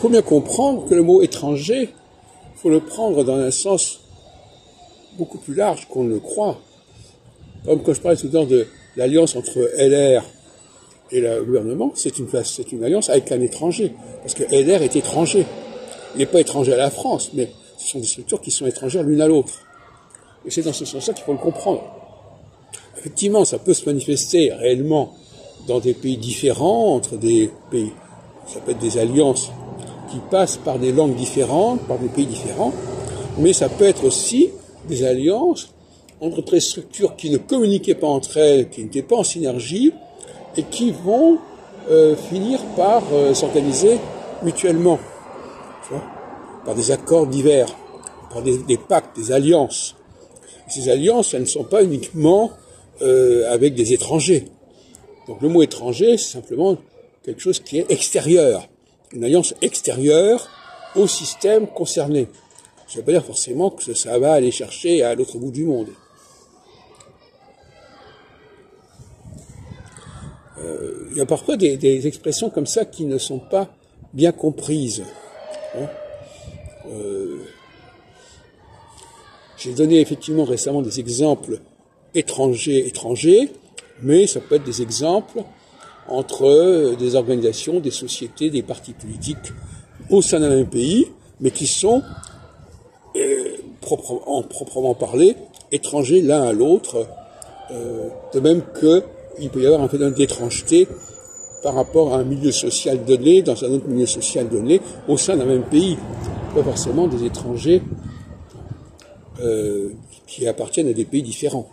faut bien comprendre que le mot étranger, faut le prendre dans un sens beaucoup plus large qu'on ne le croit. Comme quand je parlais tout à l'heure de l'alliance entre LR et le gouvernement, c'est une alliance avec un étranger. Parce que LR est étranger. Il n'est pas étranger à la France, mais ce sont des structures qui sont étrangères l'une à l'autre. Et c'est dans ce sens-là qu'il faut le comprendre. Effectivement, ça peut se manifester réellement dans des pays différents, entre des pays. Ça peut être des alliances qui passent par des langues différentes, par des pays différents, mais ça peut être aussi des alliances entre des structures qui ne communiquaient pas entre elles, qui n'étaient pas en synergie, et qui vont euh, finir par euh, s'organiser mutuellement, par des accords divers, par des, pactes, des alliances. ces alliances, elles ne sont pas uniquement euh, avec des étrangers. Donc le mot étranger, c'est simplement quelque chose qui est extérieur, une alliance extérieure au système concerné. Ça ne veut pas dire forcément que ça va aller chercher à l'autre bout du monde. Euh, il y a parfois des, expressions comme ça qui ne sont pas bien comprises. Hein. Euh, j'ai donné effectivement récemment des exemples étrangers, étrangers, mais ça peut être des exemples entre des organisations, des sociétés, des partis politiques au sein d'un même pays, mais qui sont euh, en proprement parler, étrangers l'un à l'autre, euh, de même qu'il peut y avoir un phénomène d'étrangeté par rapport à un milieu social donné, dans un autre milieu social donné, au sein d'un même pays. Pas forcément des étrangers euh, qui appartiennent à des pays différents.